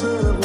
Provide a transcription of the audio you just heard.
to the